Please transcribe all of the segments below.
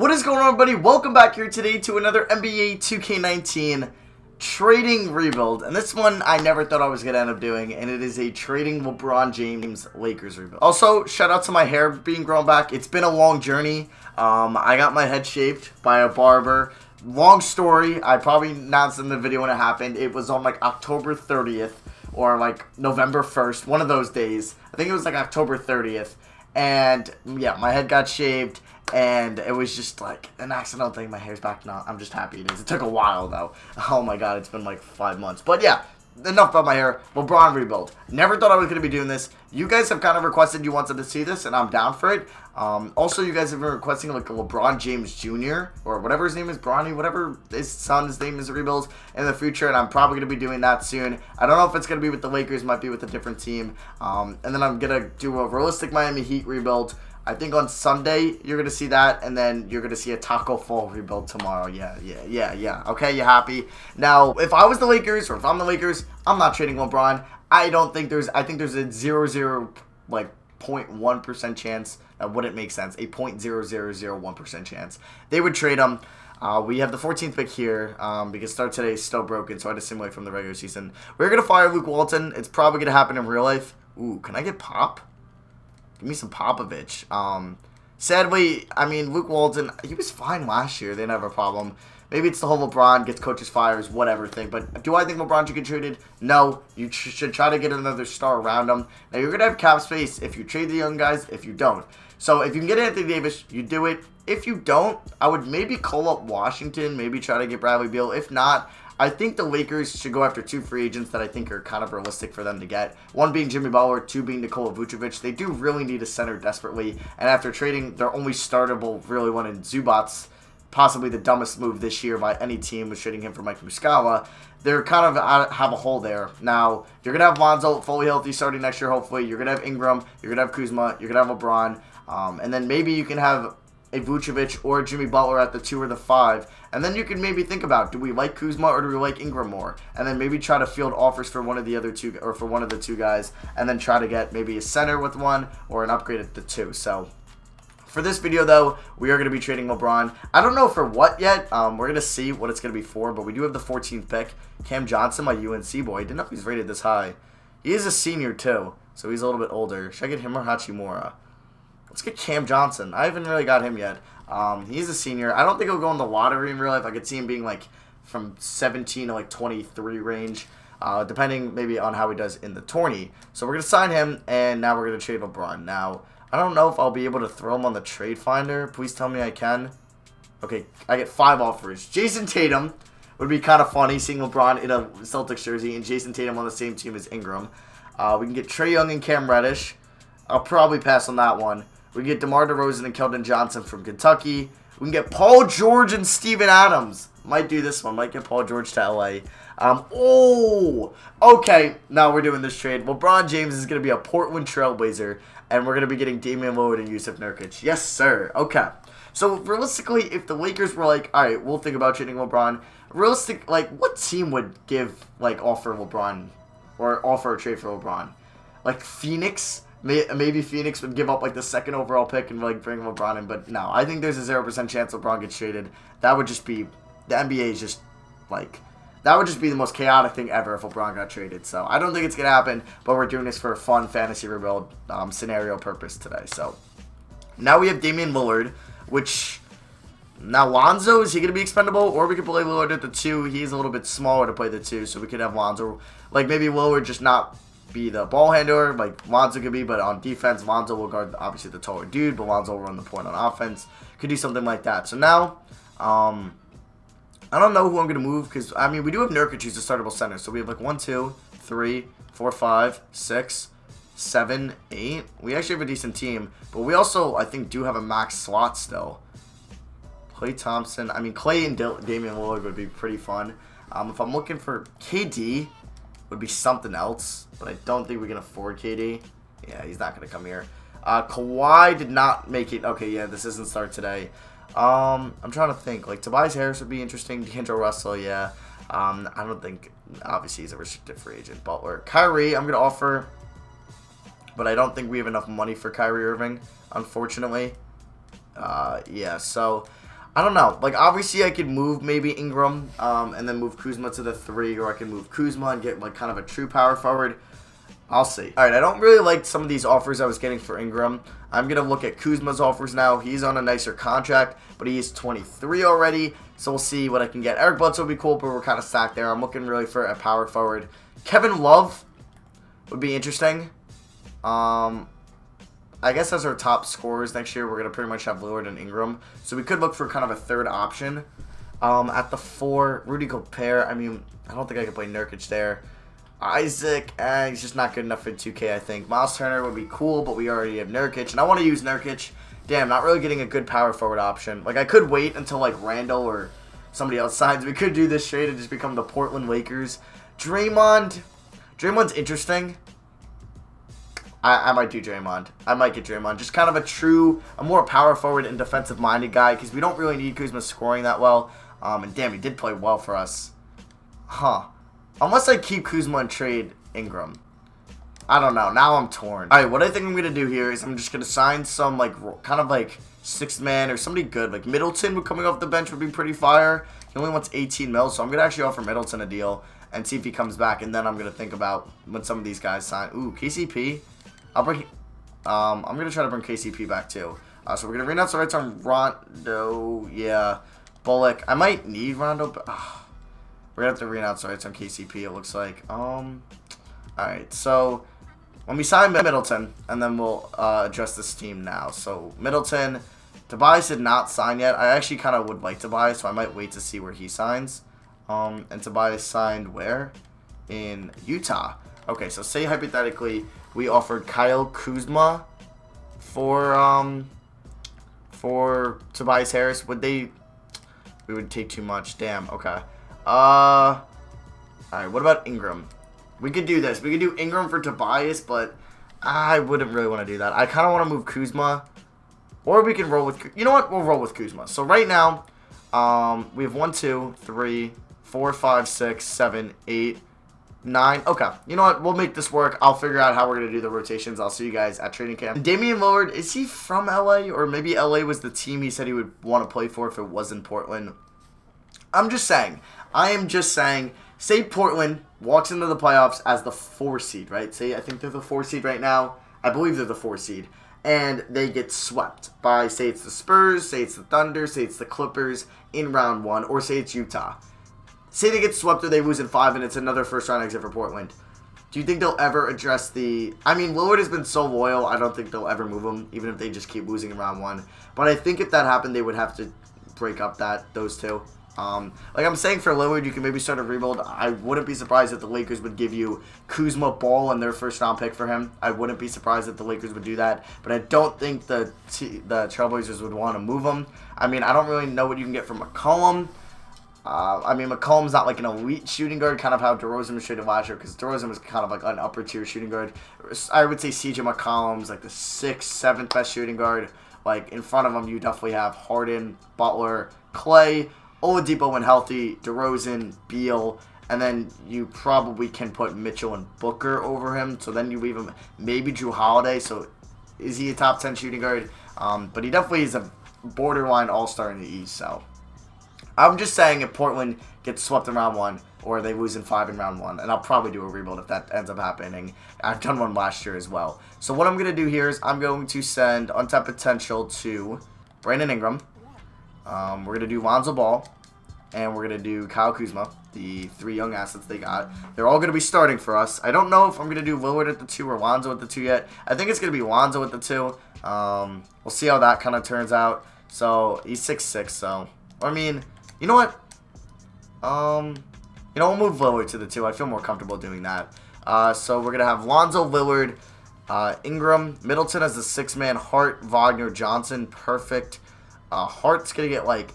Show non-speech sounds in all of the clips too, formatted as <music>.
What is going on everybody? Welcome back here today to another NBA 2K19 trading rebuild. And this one I never thought I was going to end up doing. And it is a trading LeBron James Lakers rebuild. Also, shout out to my hair being grown back. It's been a long journey. Um, I got my head shaved by a barber. Long story. I probably announced in the video when it happened. It was on like October 30th or like November 1st. One of those days. I think it was like October 30th. And yeah, my head got shaved and it was just like an accidental thing. My hair's back now. I'm just happy it is. It took a while though. <laughs> Oh my god, it's been like five months. But yeah, enough about my hair. LeBron rebuild. Never thought I was going to be doing this. You guys have kind of requested you wanted to see this, and I'm down for it. Um, also, you guys have been requesting like a LeBron James Jr. or whatever his name is, Bronny, whatever his son's name is, rebuild in the future, and I'm probably going to be doing that soon. I don't know if it's going to be with the Lakers, might be with a different team. Um, and then I'm going to do a realistic Miami Heat rebuild. I think on Sunday you're gonna see that, and then you're gonna see a Tacko Fall rebuild tomorrow. Yeah, yeah, yeah, yeah. Okay, you happy? Now, if I was the Lakers, or if I'm the Lakers, I'm not trading LeBron. I don't think there's. I think there's a zero zero like 0.1 percent chance that wouldn't make sense. A 0.0001 percent chance they would trade him. Uh, we have the 14th pick here um, because start today is still broken, so I had to simulate from the regular season. We're to fire Luke Walton. It's probably to happen in real life. Ooh, can I get Pop? Give me some Popovich. Um, sadly, I mean, Luke Walton, he was fine last year. They didn't have a problem. Maybe it's the whole LeBron gets coaches fires, whatever thing. But do I think LeBron should get traded? No. You should try to get another star around him. Now, you're going to have cap space if you trade the young guys, if you don't. So, if you can get Anthony Davis, you do it. If you don't, I would maybe call up Washington, maybe try to get Bradley Beal. If not, I think the Lakers should go after two free agents that I think are kind of realistic for them to get. One being Jimmy Butler, two being Nikola Vucevic. They do really need a center desperately, and after trading their only startable really one in Zubac, possibly the dumbest move this year by any team was trading him for Mike Muscala. They're kind of have a hole there. Now, you're going to have Lonzo fully healthy starting next year, hopefully. You're going to have Ingram. You're going to have Kuzma. You're going to have LeBron. Um, and then maybe you can have a Vucevic or Jimmy Butler at the two or the five. And then you can maybe think about, do we like Kuzma or do we like Ingram more? And then maybe try to field offers for one of the other two, or for one of the two guys, and then try to get maybe a center with one or an upgrade at the two. So for this video, though, we are going to be trading LeBron. I don't know for what yet. Um, we're going to see what it's going to be for, but we do have the 14th pick. Cam Johnson, my UNC boy. Didn't know he's rated this high. He is a senior, too, so he's a little bit older. Should I get him or Hachimura? Let's get Cam Johnson. I haven't really got him yet. Um, he's a senior. I don't think he'll go in the lottery in real life. I could see him being like from 17 to like 23 range, uh, depending maybe on how he does in the tourney. So we're going to sign him, and now we're going to trade LeBron. Now, I don't know if I'll be able to throw him on the trade finder. Please tell me I can. Okay, I get five offers. Jayson Tatum would be kind of funny seeing LeBron in a Celtics jersey and Jayson Tatum on the same team as Ingram. Uh, we can get Trae Young and Cam Reddish. I'll probably pass on that one. We get DeMar DeRozan and Keldon Johnson from Kentucky. We can get Paul George and Steven Adams. Might do this one. Might get Paul George to LA. Um, oh, okay. Now we're doing this trade. LeBron James is going to be a Portland Trailblazer, and we're going to be getting Damian Lillard and Jusuf Nurkic. Yes, sir. Okay. So realistically, if the Lakers were like, all right, we'll think about trading LeBron. Realistic, like, what team would give like offer LeBron or offer a trade for LeBron? Like Phoenix maybe Phoenix would give up like the second overall pick and like bring LeBron in, but no, I think there's a zero percent chance LeBron gets traded. That would just be the NBA is just like that would just be the most chaotic thing ever if LeBron got traded. So I don't think it's gonna happen, but we're doing this for a fun fantasy rebuild um, scenario purpose today. So now we have Damian Lillard, which now Lonzo is he gonna be expendable, or we could play Lillard at the two. He's a little bit smaller to play the two, so we could have Lonzo like maybe Lillard just not be the ball handler like Lonzo could be, but on defense, Lonzo will guard obviously the taller dude, but Lonzo will run the point on offense. Could do something like that. So now, um, I don't know who I'm going to move because, I mean, we do have Nurkic who's a startable center. So we have like one, two, three, four, five, six, seven, eight. We actually have a decent team, but we also, I think, do have a max slot still. Klay Thompson. I mean, Klay and Damian Lillard would be pretty fun. Um, if I'm looking for KD, would be something else, but I don't think we can afford KD. Yeah, he's not going to come here. Uh, Kawhi did not make it. Okay, yeah, this isn't start today. Um, I'm trying to think. Like, Tobias Harris would be interesting. D'Angelo Russell, yeah. Um, I don't think, obviously, he's a restricted free agent. Butler. Kyrie, I'm going to offer, but I don't think we have enough money for Kyrie Irving, unfortunately. Uh, yeah, so I don't know. Like, obviously, I could move maybe Ingram um, and then move Kuzma to the three, or I could move Kuzma and get, like, kind of a true power forward. I'll see. All right, I don't really like some of these offers I was getting for Ingram. I'm going to look at Kuzma's offers now. He's on a nicer contract, but he's 23 already, so we'll see what I can get. Eric Bledsoe would be cool, but we're kind of stacked there. I'm looking really for a power forward. Kevin Love would be interesting. Um, I guess as our top scorers next year, we're going to pretty much have Lillard and Ingram. So we could look for kind of a third option. Um, at the four, Rudy Gobert. I mean, I don't think I could play Nurkic there. Isaac, eh, he's just not good enough for 2K, I think. Miles Turner would be cool, but we already have Nurkic. And I want to use Nurkic. Damn, not really getting a good power forward option. Like, I could wait until, like, Randle or somebody else <laughs> signs. We could do this trade and just become the Portland Lakers. Draymond. Draymond's interesting. I, I might do Draymond. I might get Draymond. Just kind of a true, a more power forward and defensive minded guy because we don't really need Kuzma scoring that well. Um, and damn, he did play well for us. Huh. Unless I keep Kuzma and trade Ingram. I don't know. Now I'm torn. All right, what I think I'm going to do here is I'm just going to sign some, like, kind of, like, sixth man or somebody good. Like, Middleton coming off the bench would be pretty fire. He only wants 18 mil, so I'm going to actually offer Middleton a deal and see if he comes back. And then I'm going to think about when some of these guys sign. Ooh, KCP. I'll bring... Um, I'm going to try to bring KCP back, too. Uh, so we're going to renounce the rights on Rondo. Yeah. Bullock. I might need Rondo, but... Uh, we're going to have to renounce the rights on KCP, it looks like. Um... Alright, so... When we sign Middleton, and then we'll uh, address this team now. So, Middleton... Tobias did not sign yet. I actually kind of would like Tobias, so I might wait to see where he signs. Um, and Tobias signed where? In Utah. Okay, so say hypothetically we offered Kyle Kuzma for um for Tobias Harris. Would they? We would take too much. Damn. Okay. Uh. All right. What about Ingram? We could do this. We could do Ingram for Tobias, but I wouldn't really want to do that. I kind of want to move Kuzma, or we can roll with. You know what? We'll roll with Kuzma. So right now, um, we have one, two, three, four, five, six, seven, eight. Nine. Okay. You know what? We'll make this work. I'll figure out how we're going to do the rotations. I'll see you guys at training camp. Damian Lillard, is he from LA? Or maybe LA was the team he said he would want to play for if it was in Portland. I'm just saying. I am just saying. Say Portland walks into the playoffs as the four seed, right? Say I think they're the four seed right now. I believe they're the four seed. And they get swept by, say it's the Spurs, say it's the Thunder, say it's the Clippers in round one, or say it's Utah say they get swept or they lose in five and it's another first round exit for Portland. Do you think they'll ever address the? I mean, Lillard has been so loyal. I don't think they'll ever move him, even if they just keep losing in round one. But I think if that happened, they would have to break up that those two. Um, like I'm saying for Lillard, you can maybe start a rebuild. I wouldn't be surprised if the Lakers would give you Kuzma Ball and their first round pick for him. I wouldn't be surprised if the Lakers would do that. But I don't think the the Trailblazers would want to move him. I mean, I don't really know what you can get from McCollum. Uh, I mean, McCollum's not like an elite shooting guard, kind of how DeRozan was treated last year, because DeRozan was kind of like an upper tier shooting guard. I would say CJ McCollum's like the sixth, seventh best shooting guard. Like in front of him, you definitely have Harden, Butler, Klay, Oladipo when healthy, DeRozan, Beal, and then you probably can put Mitchell and Booker over him. So then you leave him maybe Jrue Holiday. So is he a top ten shooting guard? Um, but he definitely is a borderline all star in the East. So. I'm just saying if Portland gets swept in round one or they lose in five in round one, and I'll probably do a rebuild if that ends up happening. I've done one last year as well. So what I'm going to do here is I'm going to send untapped potential to Brandon Ingram. Um, we're going to do Lonzo Ball, and we're going to do Kyle Kuzma, the three young assets they got. They're all going to be starting for us. I don't know if I'm going to do Lillard at the two or Lonzo at the two yet. I think it's going to be Lonzo at the two. Um, we'll see how that kind of turns out. So he's six six. so I mean you know what? Um, you know, we'll move Lillard to the two. I feel more comfortable doing that. Uh, so we're going to have Lonzo Lillard, uh, Ingram, Middleton as the six-man, Hart, Wagner, Johnson, perfect. Uh, Hart's going to get like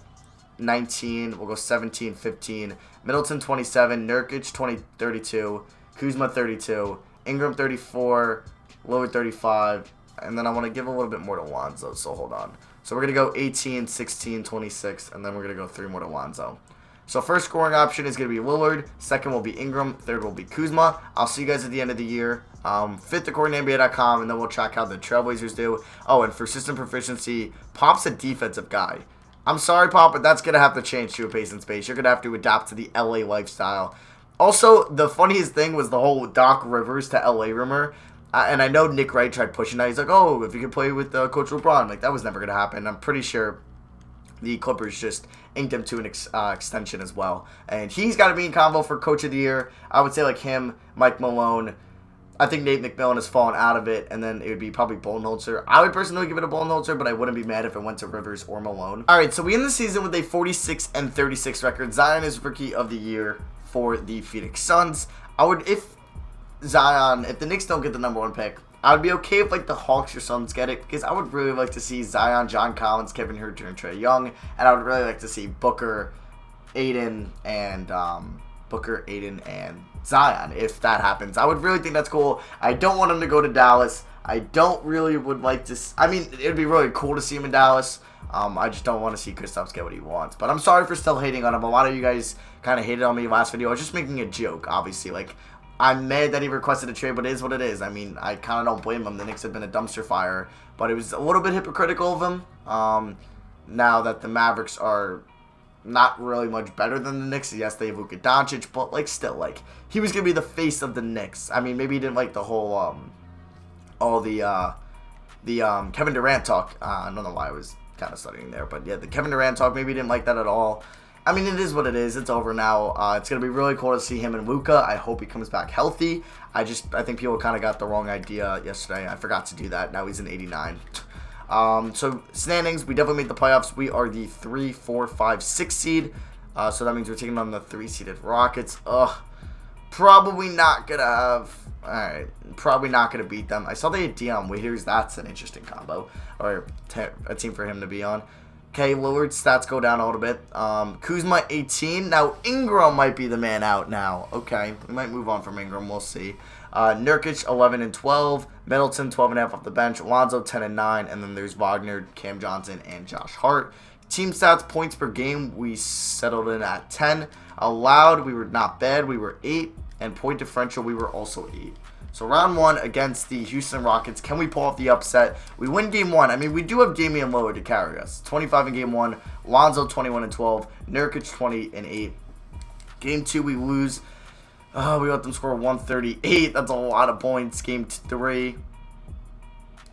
19. We'll go 17, 15. Middleton 27, Nurkic 20, 32, Kuzma 32, Ingram 34, Lillard 35, and then I want to give a little bit more to Lonzo, so hold on. So we're going to go 18, 16, 26, and then we're going to go three more to Lonzo. So first scoring option is going to be Lillard. Second will be Ingram. Third will be Kuzma. I'll see you guys at the end of the year. Um, fitthecordinNBA.com, and then we'll track how the Trailblazers do. Oh, and for system proficiency, Pop's a defensive guy. I'm sorry, Pop, but that's going to have to change to a pace and space. You're going to have to adapt to the LA lifestyle. Also, the funniest thing was the whole Doc Rivers to LA rumor. And I know Nick Wright tried pushing that. He's like, oh, if you could play with uh, Coach LeBron. Like, that was never going to happen. I'm pretty sure the Clippers just inked him to an ex uh, extension as well. And he's got to be in combo for Coach of the Year. I would say, like, him, Mike Malone, I think Nate McMillan has fallen out of it, and then it would be probably Budenholzer. I would personally give it a Budenholzer, but I wouldn't be mad if it went to Rivers or Malone. All right, so we end the season with a 46 and 36 record. Zion is Rookie of the Year for the Phoenix Suns. I would, if Zion, if the Knicks don't get the number one pick, I would be okay if like the Hawks or Suns get it because I would really like to see Zion, John Collins, Kevin Huerter, and Trae Young, and I would really like to see Booker, Ayton, and um, Booker, Ayton, and Zion if that happens. I would really think that's cool. I don't want him to go to Dallas. I don't really would like to. I mean, it would be really cool to see him in Dallas. Um, I just don't want to see Kristaps get what he wants. But I'm sorry for still hating on him. A lot of you guys kind of hated on me last video. I was just making a joke, obviously. Like, I'm mad that he requested a trade, but it is what it is. I mean, I kind of don't blame him. The Knicks have been a dumpster fire. But it was a little bit hypocritical of him. Um, now that the Mavericks are not really much better than the Knicks. Yes, they have Luka Doncic, but like still, like he was gonna be the face of the Knicks. I mean, maybe he didn't like the whole um, all the uh, the um Kevin Durant talk. Uh, I don't know why I was kind of studying there, but yeah, the Kevin Durant talk. Maybe he didn't like that at all. I mean, it is what it is. It's over now. Uh, it's gonna be really cool to see him and Luka. I hope he comes back healthy. I just I think people kind of got the wrong idea yesterday. I forgot to do that. Now he's in 89. Um, so standings, we definitely made the playoffs. We are the 3, 4, 5, 6 seed. Uh, so that means we're taking on the 3 seeded Rockets. Ugh. Probably not going to have... Alright. Probably not going to beat them. I saw they had Dion Waiters. That's an interesting combo. Or a team for him to be on. Okay, Lillard stats go down a little bit. Um, Kuzma 18. Now Ingram might be the man out now. Okay, we might move on from Ingram. We'll see. Uh, Nurkic 11 and 12, Middleton 12 and a half off the bench, Alonzo 10 and 9, and then there's Wagner, Cam Johnson, and Josh Hart. Team stats points per game we settled in at 10. Allowed we were not bad, we were 8, and point differential we were also 8. So round one against the Houston Rockets. Can we pull off the upset? We win game one. I mean, we do have Damian Lillard to carry us. 25 in game one. Lonzo 21 and 12. Nurkic 20 and 8. Game two we lose. Oh, we let them score 138. That's a lot of points. Game three.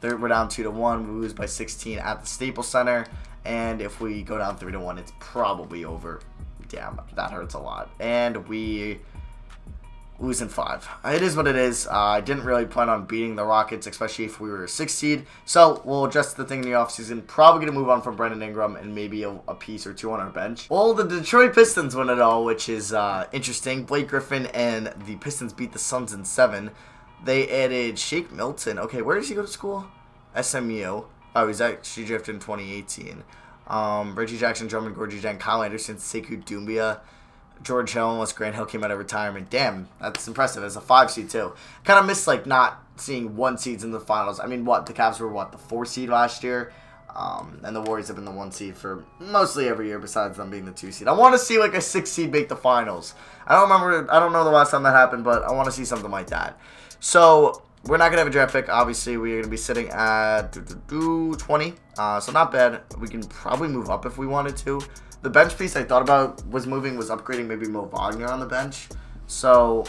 Third, we're down 2 to 1. We lose by 16 at the Staples Center. And if we go down 3 to 1, it's probably over. Damn, that hurts a lot. And we losing five. It is what it is. Uh, I didn't really plan on beating the Rockets, especially if we were a six seed. So we'll adjust the thing in the offseason. Probably going to move on from Brandon Ingram and maybe a, a, piece or two on our bench. Well, the Detroit Pistons win it all, which is uh, interesting. Blake Griffin and the Pistons beat the Suns in seven. They added Shake Milton. Okay, where does he go to school? SMU. Oh, he's actually drafted in 2018. Um, Reggie Jackson, Drummond, Gorgui Dieng, Kyle Anderson, Sekou Doumbouya. George Hill unless Grant Hill came out of retirement. Damn, that's impressive as a five seed too. Kind of missed like not seeing one seeds in the finals. I mean, what the Cavs were what the four seed last year, um, and the Warriors have been the one seed for mostly every year besides them being the two seed. I want to see like a six seed make the finals. I don't remember. I don't know the last time that happened, but I want to see something like that. So we're not gonna have a draft pick. Obviously, we're gonna be sitting at 20, uh, so not bad. We can probably move up if we wanted to. The bench piece I thought about was moving was upgrading maybe Mo Wagner on the bench. So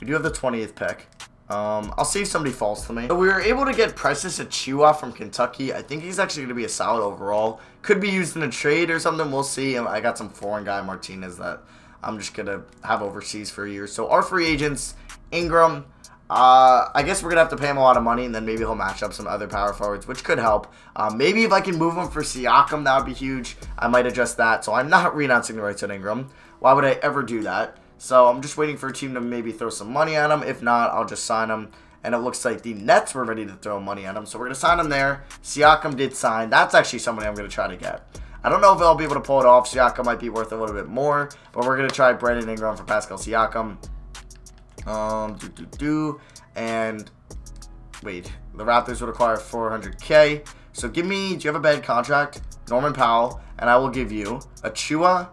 we do have the 20th pick. Um, I'll see if somebody falls to me. But we were able to get Precious Achiuwa from Kentucky. I think he's actually going to be a solid overall. Could be used in a trade or something. We'll see. I got some foreign guy, Martinez, that I'm just going to have overseas for a year. So our free agents, Ingram, uh, I guess we're going to have to pay him a lot of money, and then maybe he'll match up some other power forwards, which could help. Uh, maybe if I can move him for Siakam, that would be huge. I might adjust that. So I'm not <laughs> renouncing the rights on Ingram. Why would I ever do that? So I'm just waiting for a team to maybe throw some money at him. If not, I'll just sign him. And it looks like the Nets were ready to throw money at him. So we're going to sign him there. Siakam did sign. That's actually somebody I'm going to try to get. I don't know if I'll be able to pull it off. Siakam might be worth a little bit more. But we're going to try Brandon Ingram for Pascal Siakam. Um, do, do, do. And, wait, the Raptors would acquire 400k. So give me, do you have a bad contract? Norman Powell, and I will give you Achiuwa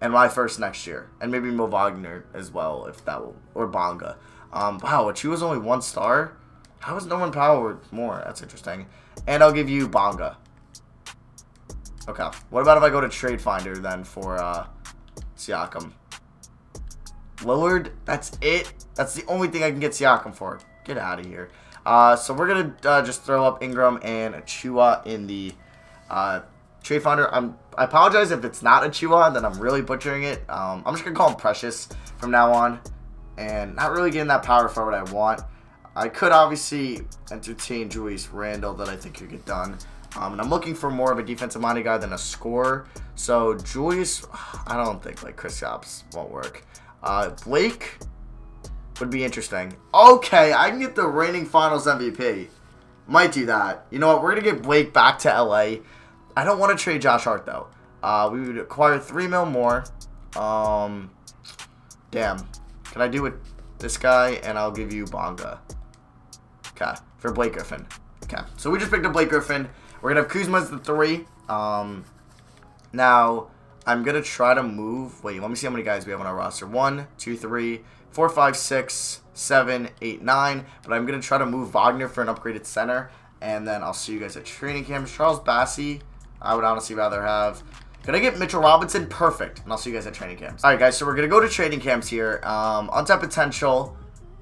and my first next year. And maybe Mo Wagner as well, if that will, or Bonga. Um, wow, Achiuwa's only one star? How is Norman Powell more? That's interesting. And I'll give you Bonga. Okay. What about if I go to Trade Finder then for uh, Siakam? Lillard, that's it. That's the only thing I can get Siakam for. Get out of here. Uh, so we're going to uh, just throw up Ingram and Achiuwa in the uh, Trade Finder. I'm, I apologize if it's not Achiuwa, then I'm really butchering it. Um, I'm just going to call him Precious from now on. And not really getting that power forward I want. I could obviously entertain Julius Randle that I think could get done. Um, and I'm looking for more of a defensive-minded guy than a scorer. So Julius, I don't think like Kristaps won't work. Uh, Blake would be interesting. Okay, I can get the reigning Finals MVP. Might do that. You know what? We're gonna get Blake back to LA. I don't want to trade Josh Hart though. Uh, we would acquire three mil more. Um, damn. Can I do it? This guy, and I'll give you Bonga. Okay, for Blake Griffin. Okay, so we just picked up Blake Griffin. We're gonna have Kuzma as the three. Um, now I'm gonna try to move. Wait, let me see how many guys we have on our roster. One, two, three, four, five, six, seven, eight, nine. But I'm gonna try to move Wagner for an upgraded center, and then I'll see you guys at training camps. Charles Bassey, I would honestly rather have. Can I get Mitchell Robinson? Perfect. And I'll see you guys at training camps. All right, guys. So we're gonna go to training camps here. Um, untapped potential.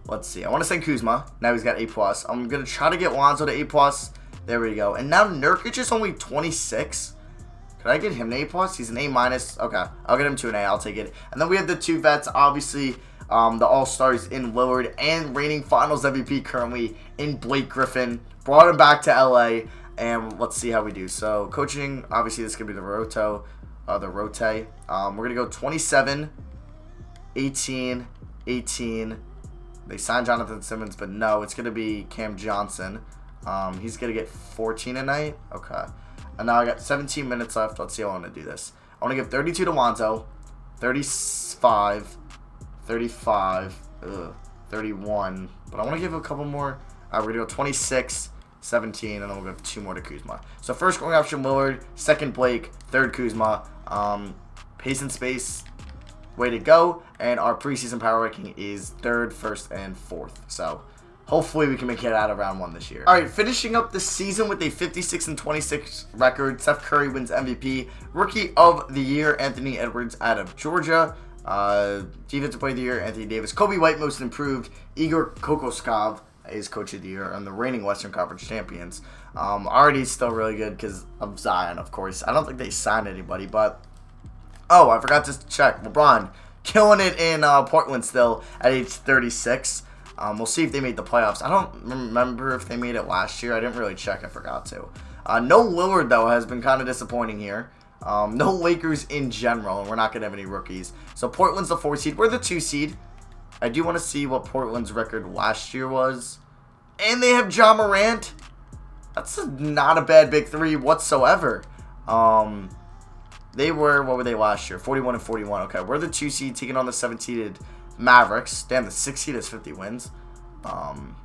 Let's see. I want to send Kuzma. Now he's got A plus. I'm gonna try to get Lonzo to A plus. There we go. And now Nurkic is only 26. Could I get him an A plus? He's an A minus. Okay, I'll get him to an A. I'll take it. And then we have the two vets, obviously, um, the All Stars in Lillard and reigning Finals MVP currently in Blake Griffin. Brought him back to LA, and let's see how we do. So coaching, obviously, this is gonna be the Roto, uh, the Rote. Um, we're gonna go 27, 18, 18. They signed Jonathan Simmons, but no, it's gonna be Cam Johnson. Um, he's gonna get 14 a night. Okay. And now I got 17 minutes left. Let's see how I want to do this. I want to give 32 to Lonzo, 35, 35, ugh, 31. But I want to give a couple more. All right, we're going to go 26, 17, and then we'll give two more to Kuzma. So first scoring option, Lillard. Second, Blake. Third, Kuzma. Um, pace and space, way to go. And our preseason power ranking is third, first, and fourth. So Hopefully we can make it out of round one this year. All right, finishing up the season with a 56 and 26 record. Steph Curry wins MVP. Rookie of the year, Anthony Edwards out of Georgia. Uh, Defensive Player of the Year, Anthony Davis. Coby White, most improved. Igor Kokoskov is Coach of the Year and the reigning Western Conference champions. Um, already still really good because of Zion, of course. I don't think they signed anybody, but... Oh, I forgot to check. LeBron killing it in uh, Portland still at age 36. Um, we'll see if they made the playoffs. I don't remember if they made it last year. I didn't really check. I forgot to. Uh, no Lillard, though, has been kind of disappointing here. Um, no Lakers in general, and we're not going to have any rookies. So Portland's the 4 seed. We're the 2 seed. I do want to see what Portland's record last year was. And they have Ja Morant. That's a, not a bad big three whatsoever. Um, they were, what were they last year? 41 and 41. Okay, we're the 2 seed taking on the 7 seeded Mavericks. Damn, the six seed has 50 wins. Um,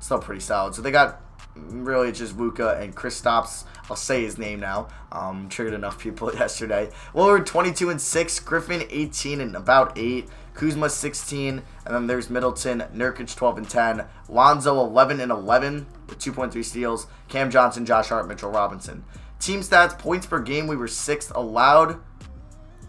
still pretty solid. So they got really just Luka and Kristaps. I'll say his name now. Um, triggered enough people <laughs> yesterday. Lillard 22 and 6. Griffin 18 and about 8. Kuzma 16. And then there's Middleton. Nurkic 12 and 10. Lonzo 11 and 11 with 2.3 steals. Cam Johnson, Josh Hart, Mitchell Robinson. Team stats, points per game, we were sixth allowed.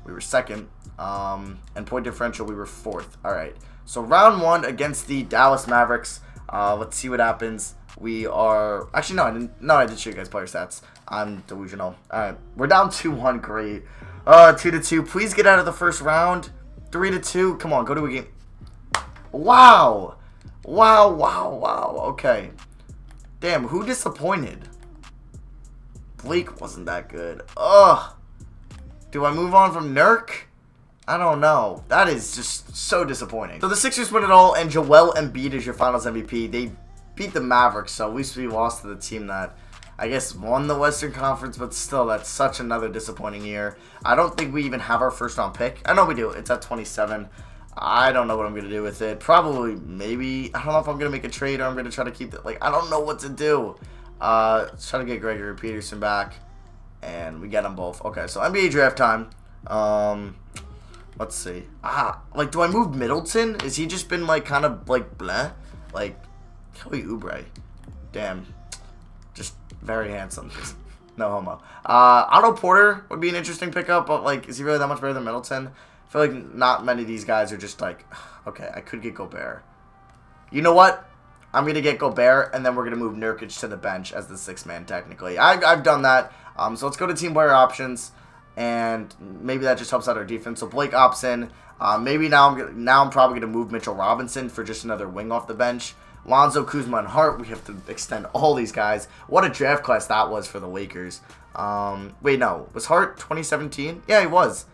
We were second. Um, and point differential, we were fourth. All right. So round one against the Dallas Mavericks. Uh, let's see what happens. We are actually no, I didn't. No, I did show you guys player stats. I'm delusional. All right, we're down two one. Great. Uh, two to two. Please get out of the first round. Three to two. Come on, go to a game. Wow. Wow. Wow. Wow. Okay. Damn. Who disappointed? Blake wasn't that good. Ugh. Do I move on from Nurk? I don't know. That is just so disappointing. So the Sixers win it all, and Joel Embiid is your Finals MVP. They beat the Mavericks, so at least we lost to the team that I guess won the Western Conference, but still, that's such another disappointing year. I don't think we even have our first round pick. I know we do. It's at 27. I don't know what I'm going to do with it. Probably, maybe, I don't know if I'm going to make a trade or I'm going to try to keep it. Like, I don't know what to do. Uh, let's try to get Gregory Peterson back. And we get them both. Okay, so NBA draft time. Um, Let's see. Ah, like, do I move Middleton? Is he just been, like, kind of, like, bleh? Like, Kelly Oubre. Damn. Just very handsome. Just <laughs> No homo. Uh, Otto Porter would be an interesting pickup, but like, is he really that much better than Middleton? I feel like not many of these guys are just like, <sighs> okay, I could get Gobert. You know what? I'm going to get Gobert, and then we're going to move Nurkic to the bench as the sixth man, technically. I, I've done that. Um, so let's go to team player options, and maybe that just helps out our defense. So Blake opts in. Uh, maybe now I'm now I'm probably going to move Mitchell Robinson for just another wing off the bench. Lonzo, Kuzma, and Hart. We have to extend <laughs> all these guys. What a draft class that was for the Lakers. Um, wait, no. Was Hart 2017? Yeah, he was.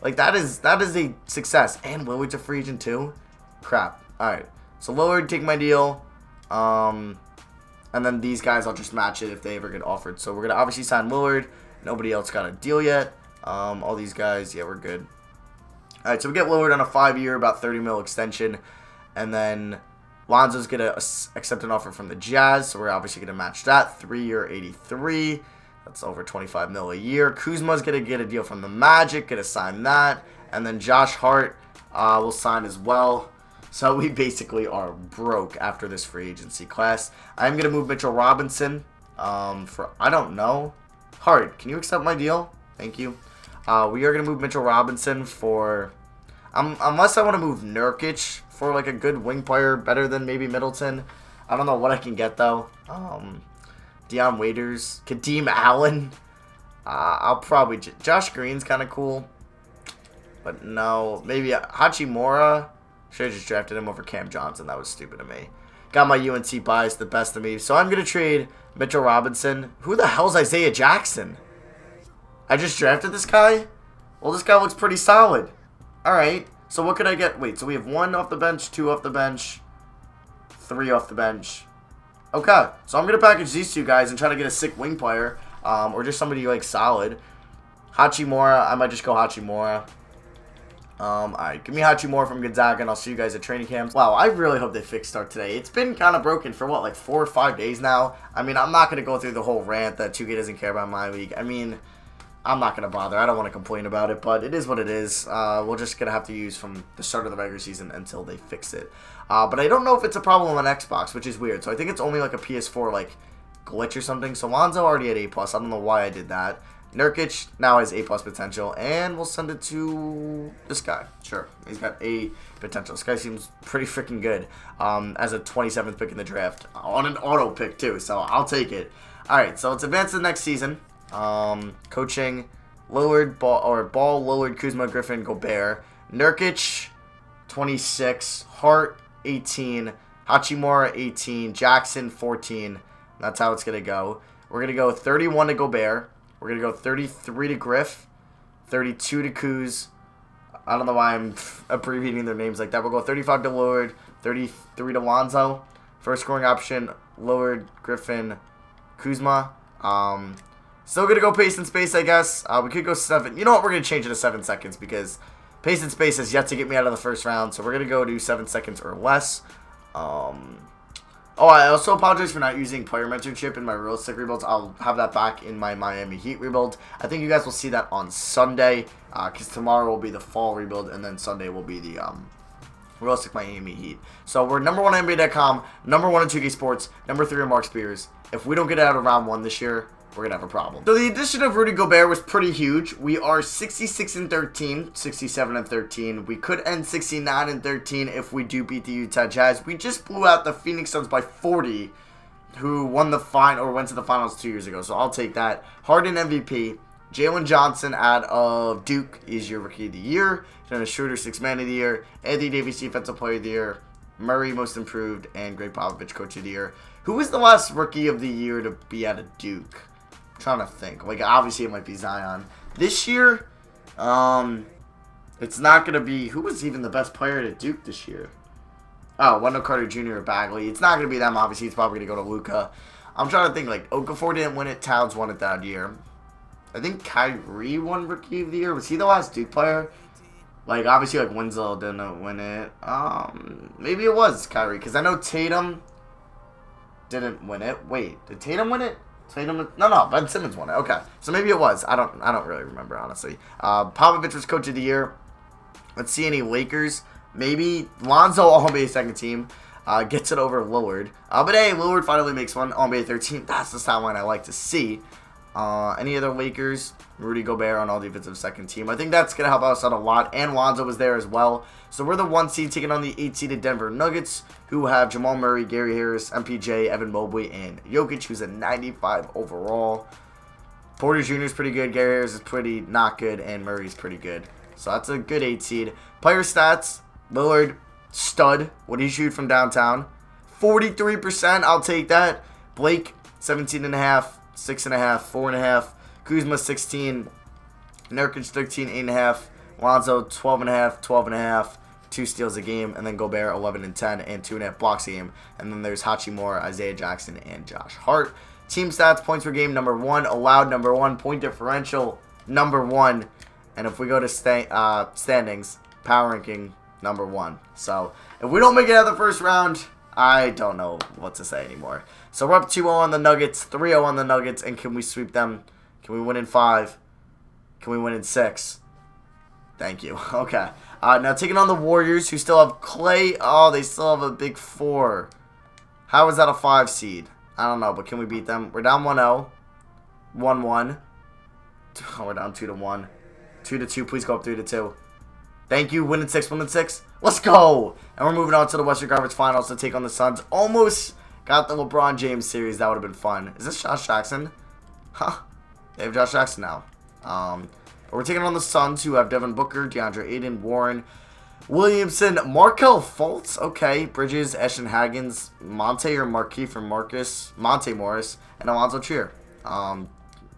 Like, that is that is a success. And Lillard's a free agent, too? Crap. Alright. So, Willard, take my deal. Um, and then these guys, I'll just match it if they ever get offered. So, we're going to obviously sign Willard. Nobody else got a deal yet. Um, all these guys, yeah, we're good. Alright, so we get Lillard on a five-year, about 30 mil extension. And then Lonzo's to accept an offer from the Jazz, so we're obviously going to match that. Three-year, 83. That's over 25 mil a year. Kuzma's going to get a deal from the Magic, to sign that. And then Josh Hart uh, will sign as well. So we basically are broke after this free agency class. I'm going to move Mitchell Robinson um, for, I don't know. Hart, can you accept my deal? Thank you. Uh, we are going to move Mitchell Robinson for, um, unless I want to move Nurkic for like a good wing player, better than maybe Middleton. I don't know what I can get though. Um, Dion Waiters, Kadeem Allen. Uh, I'll probably Josh Green's kind of cool, but no, maybe Hachimura. Should have just drafted him over Cam Johnson. That was stupid of me. Got my UNC bias the best of me, so I'm gonna trade Mitchell Robinson. Who the hell's Isaiah Jackson? I just drafted this guy. Well, this guy looks pretty solid. All right. So what could I get? Wait, so we have one off the bench, two off the bench, three off the bench. Okay, so I'm going to package these two guys and try to get a sick wing player, um, or just somebody like solid. Hachimura, I might just go Hachimura. Um, alright, give me Hachimura from Gonzaga, and I'll see you guys at training camps. Wow, I really hope they fix start today. It's been kind of broken for, what, like four or five days now? I mean, I'm not going to go through the whole rant that 2K doesn't care about my league. I mean, I'm not going to bother. I don't want to complain about it, but it is what it is. Uh, we're just going to have to use from the start of the regular season until they fix it. Uh, but I don't know if it's a problem on Xbox, which is weird. So I think it's only like a PS4 like glitch or something. So Lonzo already had A+. plus. I don't know why I did that. Nurkic now has A plus potential, and we'll send it to this guy. Sure, he's got A potential. This guy seems pretty freaking good um, as a 27th pick in the draft on an auto pick too. So I'll take it. All right, so let's advance to the next season. Um, coaching, Lillard, Ball, or Ball, Lillard, Kuzma, Griffin, Gobert. Nurkic, 26. Hart, 18. Hachimura, 18. Jackson, 14. That's how it's to go. We're to go 31 to Gobert. We're to go 33 to Griff. 32 to Kuz. I don't know why I'm <laughs> abbreviating their names like that. We'll go 35 to Lillard. 33 to Lonzo. First scoring option, Lillard, Griffin, Kuzma. Um, Still gonna go pace and space, I guess. Uh, we could go seven. You know what? We're gonna change it to seven seconds because pace and space has yet to get me out of the first round. So we're gonna go to seven seconds or less. Um, oh, I also apologize for not using player mentorship in my realistic rebuilds. I'll have that back in my Miami Heat rebuild. I think you guys will see that on Sunday because uh, tomorrow will be the fall rebuild and then Sunday will be the um, realistic Miami Heat. So we're number one NBA.com, number one in 2K Sports, number three in Mark Spears. If we don't get out of round one this year, we're gonna have a problem. So the addition of Rudy Gobert was pretty huge. We are 66 and 13, 67 and 13. We could end 69 and 13 if we do beat the Utah Jazz. We just blew out the Phoenix Suns by 40, who won the final or went to the finals two years ago. So I'll take that. Harden MVP. Jalen Johnson out of Duke is your Rookie of the Year. Dennis Schroeder, Six Man of the Year. Anthony Davis, Defensive Player of the Year. Murray, Most Improved. And Gregg Popovich, Coach of the Year. Who was the last Rookie of the Year to be out of Duke? Trying to think. Like, obviously, it might be Zion. This year, um, it's not going to be... Who was even the best player at Duke this year? Oh, Wendell Carter Jr. or Bagley. It's not going to be them, obviously. It's probably going to go to Luka. I'm trying to think, like, Okafor didn't win it. Towns won it that year. I think Kyrie won Rookie of the Year. Was he the last Duke player? Like, obviously, like, Winslow didn't win it. Um, maybe it was Kyrie, because I know Tatum didn't win it. Wait, did Tatum win it? Tatum, no, no, Ben Simmons won it. Okay, so maybe it was. I don't, I don't really remember honestly. Uh, Popovich was coach of the year. Let's see any Lakers. Maybe Lonzo <laughs> All NBA second team uh, gets it over Lillard. Uh, but hey, Lillard finally makes one All NBA 13. That's the style line I like to see. Uh, any other Lakers? Rudy Gobert on all defensive second team. I think that's going to help us out a lot. And Lonzo was there as well. So we're the one seed taking on the eight seeded Denver Nuggets, who have Jamal Murray, Gary Harris, MPJ, Evan Mobley, and Jokic, who's a 95 overall. Porter Jr. is pretty good. Gary Harris is pretty not good. And Murray's pretty good. So that's a good eight seed. Player stats. Lillard, stud. What do you shoot from downtown? 43%. I'll take that. Blake, 17.5 six and a half, four and a half. Kuzma sixteen, Nurkic thirteen, eight and a half. Lonzo twelve and a half, twelve and a half. Two steals a game, and then Gobert 11 and 10, and two and a half blocks a game. And then there's Hachimura, Isaiah Jackson, and Josh Hart. Team stats, points per game, number one. Allowed, number one. Point differential, number one. And if we go to uh, standings, power ranking, number one. So, if we don't make it out of the first round, I don't know what to say anymore. So we're up 2-0 on the Nuggets, 3-0 on the Nuggets, and can we sweep them? Can we win in 5? Can we win in 6? Thank you. <laughs> Okay. Uh, now taking on the Warriors, who still have Klay. Oh, they still have a big 4. How is that a 5 seed? I don't know, but can we beat them? We're down 1-0. 1-1. Oh, <laughs> we're down 2 to 1. 2 to 2. Please go up 3 to 2. Thank you. Winning 6, winning 6. Let's go! And we're moving on to the Western Conference Finals to take on the Suns. Almost got the LeBron James series. That would have been fun. Is this Josh Jackson? Huh. They have Josh Jackson now. Um, but we're taking on the Suns, who have Devin Booker, DeAndre Ayton, Warren, Williamson, Markelle Fultz, okay, Bridges, Ashton Hagans, Monte or Marquis or Marcus, Monte Morris, and Allonzo Trier. Um,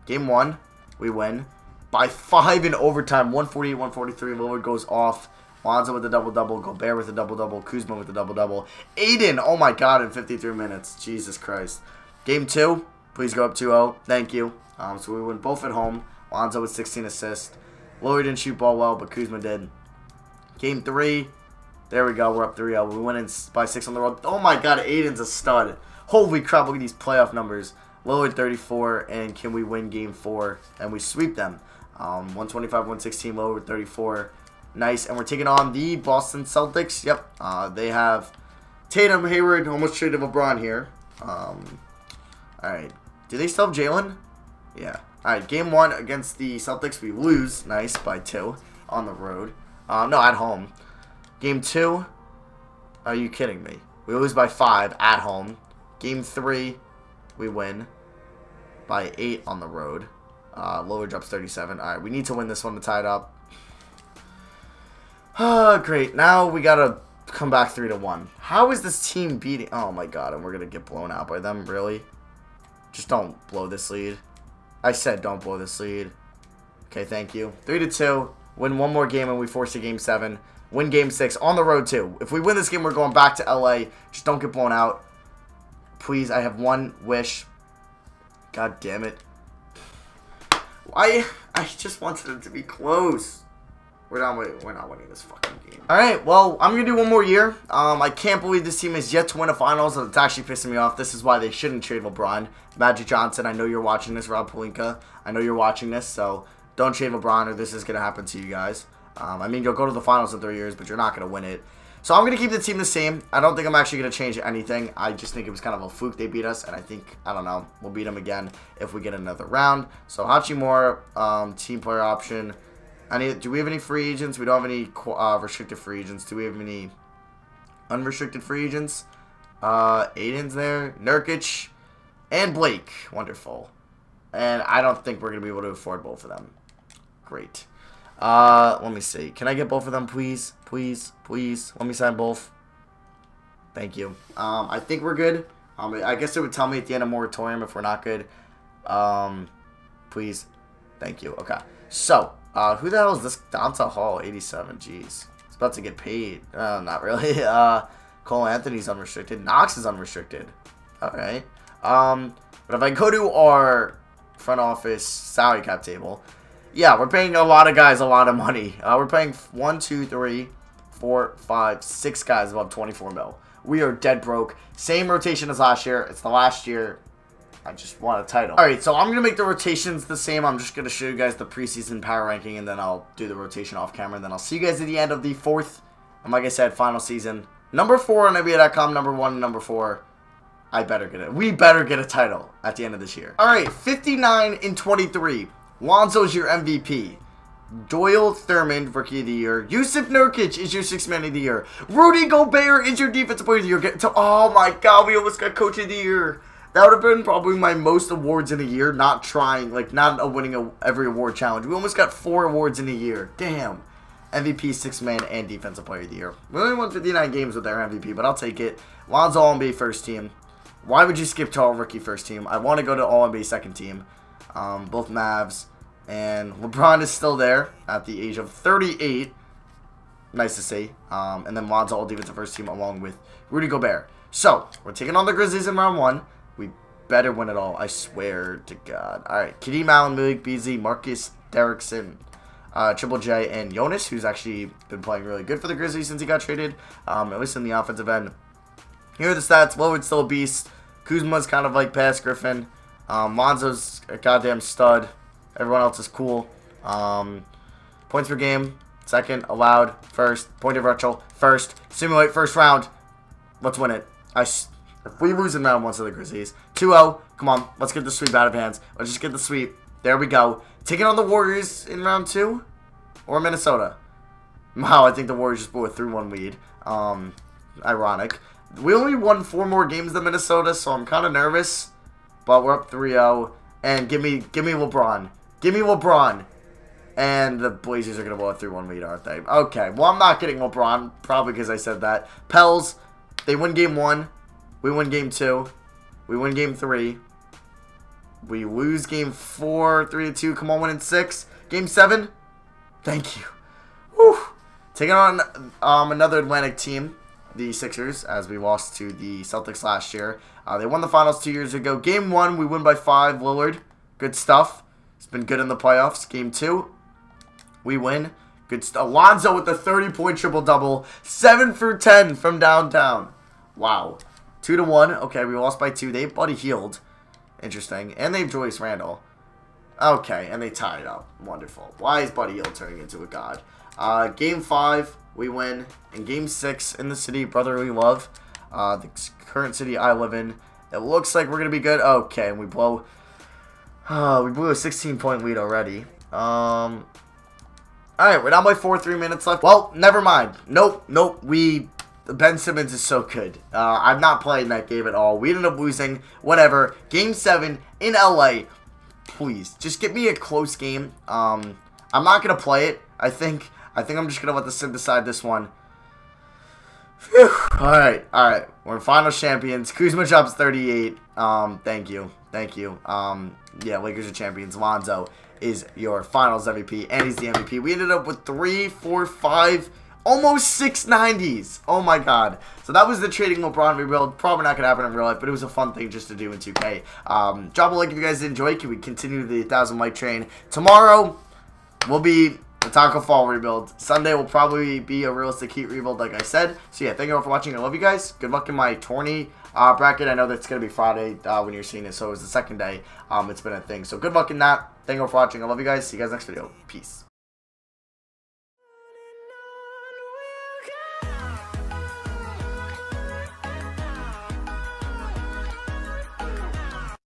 game one, we win by five in overtime, 148-143. Lillard goes off. Lonzo with a double-double. Gobert with a double-double. Kuzma with a double-double. Ayton, oh my god, in 53 minutes. Jesus Christ. Game two, please go up 2-0. Thank you. Um, so we win both at home. Lonzo with 16 assists. Lillard didn't shoot ball well, but Kuzma did. Game three, there we go. We're up 3-0. We win in by 6 on the road. Oh my god, Ayton's a stud. Holy crap, look at these playoff numbers. Lillard 34, and can we win game four? And we sweep them. Um, 125-116, Lillard 34. Nice. And we're taking on the Boston Celtics. Yep. Uh, they have Tatum, Hayward, almost traded LeBron here. Um, Alright. Do they still have Jalen? Yeah. Alright, game one against the Celtics. We lose. Nice, by two on the road. Um, no, at home. Game two. Are you kidding me? We lose by five at home. Game three, we win by eight on the road. Uh, lower drops 37. Alright, we need to win this one to tie it up. Oh, great. Now we gotta come back 3 to 1. How is this team beating... Oh, my God. And we're gonna get blown out by them? Really? Just don't blow this lead. I said don't blow this lead. Okay, thank you. 3 to 2. Win one more game and we force a game 7. Win game 6 on the road, too. If we win this game, we're going back to LA. Just don't get blown out. Please, I have one wish. God damn it. Why? I just wanted it to be close. We're not. We're not winning this fucking game. All right. Well, I'm gonna do one more year. Um, I can't believe this team is yet to win a finals. It's actually pissing me off. This is why they shouldn't trade LeBron. Magic Johnson. I know you're watching this. Rob Pelinka. I know you're watching this. So don't trade LeBron, or this is gonna happen to you guys. Um, I mean, you'll go to the finals in three years, but you're not gonna win it. So I'm going to keep the team the same. I don't think I'm actually going to change anything. I just think it was kind of a fluke they beat us. And I think, I don't know, we'll beat them again if we get another round. So Hachimura, um, team player option. Any, do we have any free agents? We don't have any uh, restricted free agents. Do we have any unrestricted free agents? Uh, Ayton's there. Nurkic and Blake. Wonderful. And I don't think we're going to be able to afford both of them. Great. Uh, let me see. Can I get both of them, please? Please, please. Let me sign both. Thank you. Um, I think we're good. Um, I guess it would tell me at the end of moratorium if we're not good. Um, please. Thank you. Okay. So, uh, who the hell is this? Donta Hall, 87. Jeez. He's about to get paid. Uh, not really. <laughs> Uh, Cole Anthony's unrestricted. Knox is unrestricted. Alright. Um, but if I go to our front office salary cap table, yeah, we're paying a lot of guys a lot of money. Uh, we're paying one, two, three, four, five, six guys above 24 mil. We are dead broke. Same rotation as last year. It's the last year. I just want a title. All right, so I'm going to make the rotations the same. I'm just going to show you guys the preseason power ranking, and then I'll do the rotation off camera, and then I'll see you guys at the end of the fourth, and like I said, final season. Number four on NBA.com, number one, number four. I better get it. We better get a title at the end of this year. All right, 59 in 23. Lonzo's your MVP. Doyle Thurman, Rookie of the Year. Yusuf Nurkic is your Sixth Man of the Year. Rudy Gobert is your Defensive Player of the Year. To, oh my God, we almost got Coach of the Year. That would have been probably my most awards in a year, not trying, like, not a winning a, every award challenge. We almost got four awards in a year. Damn. MVP, six Man, and Defensive Player of the Year. We only won 59 games with our MVP, but I'll take it. Lonzo All-NBA first team. Why would you skip to All-Rookie first team? I want to go to All-NBA second team. Um, both Mavs. And LeBron is still there at the age of 38. Nice to see. Um, and then Lonzo all defensive first team along with Rudy Gobert. So, we're taking on the Grizzlies in round one. We better win it all. I swear to God. All right. Kadeem Allen, Malik Beasley, Marcus Derrickson, uh, Triple J, and Jonas, who's actually been playing really good for the Grizzlies since he got traded, um, at least in the offensive end. Here are the stats. Lillard's still a beast. Kuzma's kind of like past Griffin. Um, a goddamn stud. Everyone else is cool. Um, points per game, second. Allowed, first. Point of differential, first. Simulate first round. Let's win it. I, if we lose in round one to the Grizzlies. 2-0. Come on. Let's get the sweep out of hands. Let's just get the sweep. There we go. Taking on the Warriors in round two? Or Minnesota? <laughs> Wow, I think the Warriors just blew a 3-1 lead. Um, ironic. We only won four more games than Minnesota, so I'm kind of nervous. But we're up 3-0. And give me, give me LeBron. Give me LeBron. And the Blazers are going to blow a 3-1 lead, aren't they? Okay, well, I'm not getting LeBron, probably because I said that. Pels, they win game one. We win game two. We win game three. We lose game four, 3 to 2. Come on, win in six. Game seven. Thank you. Whew. Taking on um, another Atlantic team, the Sixers, as we lost to the Celtics last year. Uh, they won the finals two years ago. Game one, we win by five. Lillard, good stuff. It's been good in the playoffs. Game two, we win. Good stuff. Alonzo with the 30-point triple-double. 7 for 10 from downtown. Wow. 2 to 1. Okay, we lost by 2. They have Buddy Hield. Interesting. And they have Julius Randle. Okay, and they tied up. Wonderful. Why is Buddy Hield turning into a god? Uh, game 5, we win. In Game 6, in the city, brotherly love. Uh, the current city I live in. It looks like we're going to be good. Okay, and we blow uh, we blew a 16-point lead already. Um, Alright, we're down by 4, 3 minutes left. Well, never mind. Nope, nope. We... Ben Simmons is so good. Uh, I'm not playing that game at all. We ended up losing. Whatever. Game 7 in LA. Please, just give me a close game. Um, I'm not going to play it. I think I think I'm just going to let the sim decide this one. Alright, alright. We're final champions. Kuzma drops 38. Um, thank you. Thank you. Um, yeah, Lakers are champions. Lonzo is your finals MVP, and he's the MVP. We ended up with three, four, five, almost 690s. Oh my god. So that was the trading LeBron rebuild. Probably not going to happen in real life, but it was a fun thing just to do in 2K. Um, drop a like if you guys enjoyed. Can we continue the 1,000 like train? Tomorrow will be the Tacko Fall rebuild. Sunday will probably be a realistic heat rebuild, like I said. So yeah, thank you all for watching. I love you guys. Good luck in my tourney uh, bracket. I know that's going to be Friday uh, when you're seeing it, so it was the second day. Um, it's been a thing. So good luck in that. Thank you all for watching. I love you guys. See you guys next video. Peace.